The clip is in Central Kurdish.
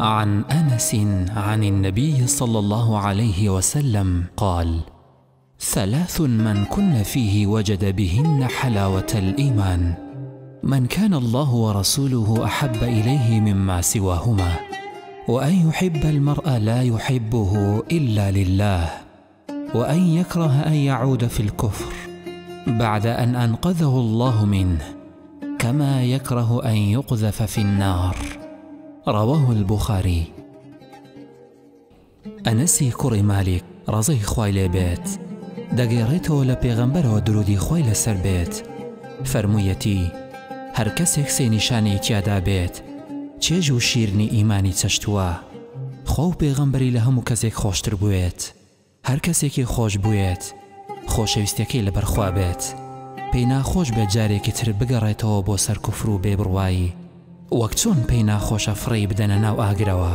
عن انس عن النبي صلى الله عليه وسلم قال ثلاث من كن فيه وجد بهن حلاوه الايمان من كان الله ورسوله احب اليه مما سواهما وان يحب المرء لا يحبه الا لله و ان یکره ان یعود فی الکفر بعد ان انقذه الله منه کما یکره ان یقذف فی النار رواه البخاری ئەنەسی کوڕی مالیک ڕزای خوای لێ بێت دەگەێڕێتەوە لە پێغەمبەرەوە درودی خۆی لەسەر بێت فەرموویەتی هەر کەسێک سێ نیشانەی تیادا بێت چێژ و شیرنی ئیمانی چەشتووە خوا و پێغەمبەری لە هەموو کەسێک خۆشتر بوێت هەر کەسێکی خۆش بوێت خۆشەویستەکەی لەبەر خوا بێت پێی ناخۆش بێت جارێکی تر بگەڕێتەوە بۆ سەر کفر و بێ بڕوایی وەک چۆن پێی ناخۆشە فڕێی بدەنە ناو ئاگرەوە.